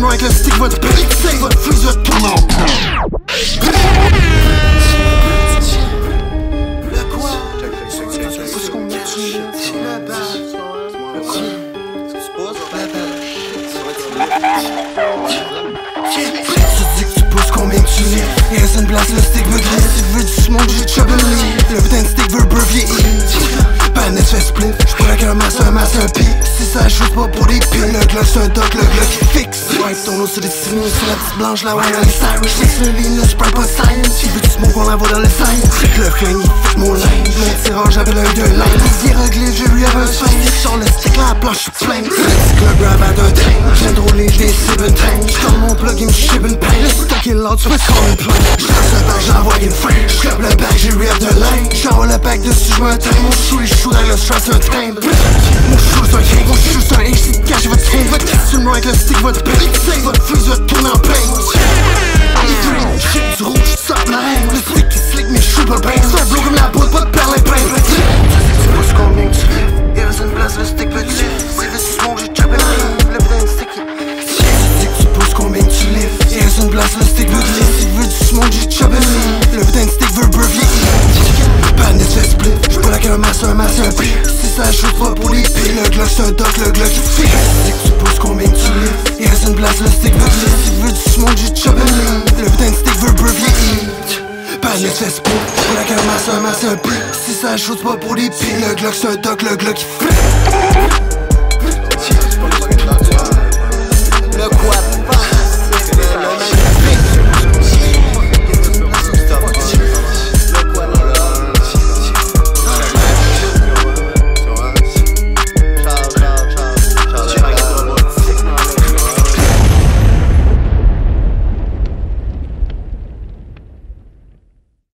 noir avec le stick te blitzer Votre fuse va tourner en? Tu dis que tu pousses combien tu lis reste une place, le stick veut glisser Tu veux du smoke, j'ai trouble Le putain de stick veut joue pas pour des pieds Le glock c'est un doc, le glock qui fixe. Wipe ton eau sur des signaux, sur la petite blanche, la wine, les Cyrus. J'ai une ligne, je prends pas science. Si veux du smoke, on l'envoie dans le science Le flingue, il fait mon linge. Mon tirage, j'avais l'œil de linge Les hiéroglyphes, j'ai lui un soin Sur le stick, la planche, j'suis plein Le grab à d'un train J'viens de rouler des Seventeen J'colle mon plug, il me chip une pain Le stock est loud, Swiss comme une plane J'lance le bac, j'envoie une fin J'clope le bac, j'ai rire de linge. J'envoie le bac dessus, un train Mon chou, les choux dans le stress, un train Mon chou, c'est un king le votre blitzer Votre va tourner en plein Shit du rouge, ça la haine Le qui j'suis pas le pain C'est un blow comme la pas de perles pain Tu tu fais Il reste une place, le stick Si veux du smoke, j'ai chopé le Le stick Tu tu combien tu Il reste une place, le stick lift Si veux du smoke, j'ai chopé le putain de stick veut fait split J'prends avec un masse, un masse, un pi Si ça joue pas pour les pieds Le glock c'est un doc, le glock qui fixe Tu tu pousses combien tu lives J'prends avec un masse, un masse, un pi Si ça joue pas pour les pieds Le glock c'est un doc, le glock fixe